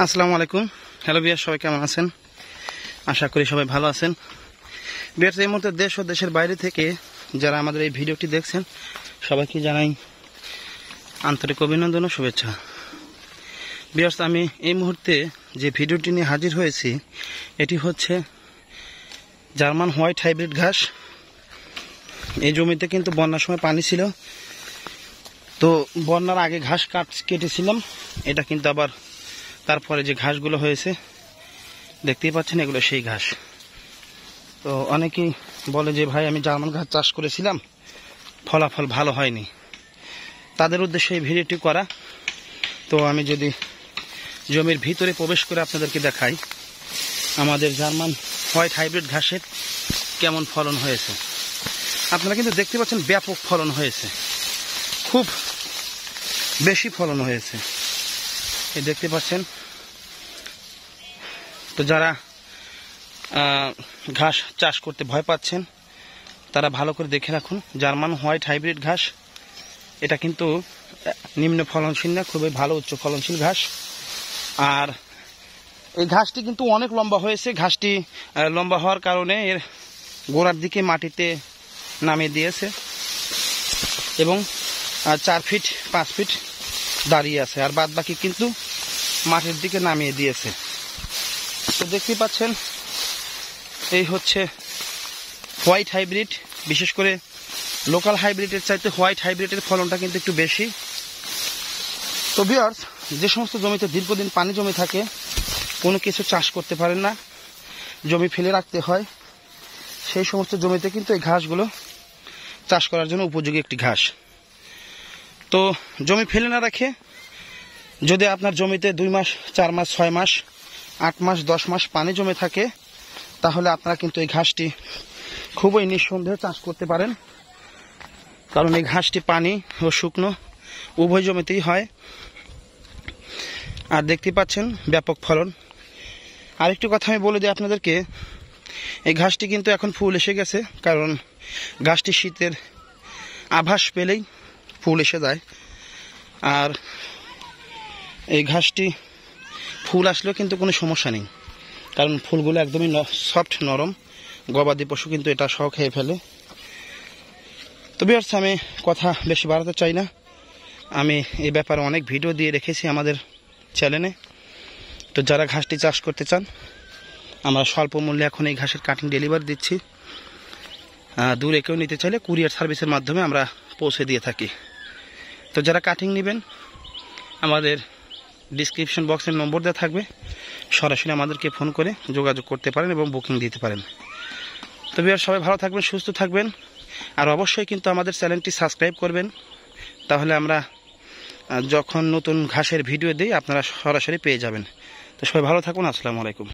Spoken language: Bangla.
আসসালামু আলাইকুম। হ্যালো বিয়ার সবাই কেমন আছেন? আশা করি সবাই ভালো আছেন। বিয়ার এই মুহূর্তে দেশ ও দেশের বাইরে থেকে যারা আমাদের এই ভিডিওটি দেখছেন, সবাইকে জানাই আন্তরিক অভিনন্দন ও শুভেচ্ছা। বিয়ার্স আমি এই মুহূর্তে যে ভিডিওটি নিয়ে হাজির হয়েছি, এটি হচ্ছে জার্মান হোয়াইট হাইব্রিড ঘাস। এই জমিতে কিন্তু বন্যার সময় পানি ছিল। তো বন্যার আগে ঘাস কাট, কেটেছিলাম। এটা কিন্তু আবার তারপরে যে ঘাসগুলো হয়েছে, দেখতেই পাচ্ছেন এগুলো সেই ঘাস। তো অনেকেই বলে যে, ভাই, আমি জার্মান ঘাস চাষ করেছিলাম, ফলাফল ভালো হয়নি। তাদের উদ্দেশ্যে এই ভিডিওটি করা। তো আমি যদি জমির ভিতরে প্রবেশ করে আপনাদেরকে দেখাই, আমাদের জার্মান হোয়াইট হাইব্রিড ঘাসের কেমন ফলন হয়েছে। আপনারা কিন্তু দেখতে পাচ্ছেন ব্যাপক ফলন হয়েছে। খুব বেশি ফলন হয়েছে। দেখতে পাচ্ছেন? তো যারা ঘাস চাষ করতে ভয় পাচ্ছেন, তারা ভালো করে দেখে রাখুন। জার্মান হোয়াইট হাইব্রিড ঘাস, এটা কিন্তু নিম্ন ফলনশীল না, খুবই ভালো উচ্চ ফলনশীল ঘাস। আর এই ঘাসটি কিন্তু অনেক লম্বা হয়েছে। ঘাসটি লম্বা হওয়ার কারণে এর গোড়ার দিকে মাটিতে নামিয়ে দিয়েছে এবং চার ফিট, পাঁচ ফিট দাঁড়িয়ে আছে। আর বাদ বাকি কিন্তু মাটির দিকে নামিয়ে দিয়েছে। তো দেখতেই পাচ্ছেন, এই হচ্ছে হোয়াইট হাইব্রিড, বিশেষ করে লোকাল হাইব্রিডের চাইতে হোয়াইট হাইব্রিডের ফলনটা কিন্তু একটু বেশি। তো বিয়ার্স যে সমস্ত জমিতে দীর্ঘদিন পানি জমে থাকে, কোনো কিছু চাষ করতে পারেন না। জমি ফেলে রাখতে হয়। সেই সমস্ত জমিতে কিন্তু এই ঘাসগুলো চাষ করার জন্য উপযোগী একটি ঘাস। তো জমি ফেলে না রাখে যদি আপনার জমিতে দুই মাস, চার মাস, ছয় মাস, আট মাস, দশ মাস পানি জমে থাকে, তাহলে আপনারা কিন্তু এই ঘাসটি খুবই নিঃসন্দেহে চাষ করতে পারেন। কারণ এই ঘাসটি পানি ও শুকনো উভয় জমিতেই হয়। আর দেখতে পাচ্ছেন, ব্যাপক ফলন। আরেকটু কথা আমি বলে দিই আপনাদেরকে, এই ঘাসটি কিন্তু এখন ফুল এসে গেছে, কারণ ঘাসটি শীতের আভাস পেলেই ফুল এসে যায়। আর এই ঘাসটি ফুল আসলেও কিন্তু কোনো সমস্যা নেই। কারণ ফুলগুলো একদমই সফট নরম। গবাদি পশু কিন্তু এটা সহ খেয়ে ফেলে। তো বিয়ার্স আমি কথা বেশি বাড়াতে চাই না। আমি এই ব্যাপারে অনেক ভিডিও দিয়ে রেখেছি আমাদের চ্যানেলে তো যারা ঘাসটি চাষ করতে চান, আমরা স্বল্প মূল্যে এখন এই ঘাসের কাটিং ডেলিভারি দিচ্ছি। দূরে কেউ নিতে চাইলে কুরিয়ার সার্ভিসের মাধ্যমে আমরা পৌঁছে দিয়ে থাকি। তো যারা কাটিং নেবেন, আমাদের ডিসক্রিপশন বক্সের নম্বর দেওয়া থাকবে। সরাসরি আমাদেরকে ফোন করে যোগাযোগ করতে পারেন এবং বুকিং দিতে পারেন। তবে আর সবাই ভালো থাকবেন, সুস্থ থাকবেন। আর অবশ্যই কিন্তু আমাদের চ্যানেলটি সাবস্ক্রাইব করবেন। তাহলে আমরা যখন নতুন ঘাসের ভিডিও দিই, আপনারা সরাসরি পেয়ে যাবেন। তো সবাই ভালো থাকুন, আসসালামু আলাইকুম।